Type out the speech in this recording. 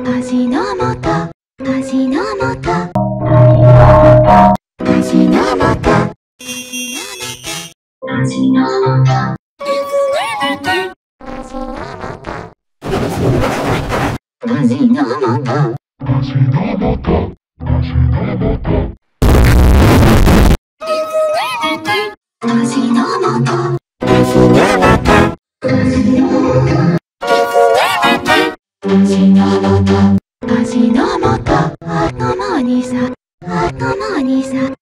味の素。味の素。味の素。味の素。味の素。味味の素味の素頭にさ頭にさ